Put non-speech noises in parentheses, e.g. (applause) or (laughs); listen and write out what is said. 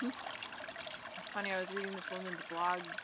(laughs) It's funny, I was reading this woman's blog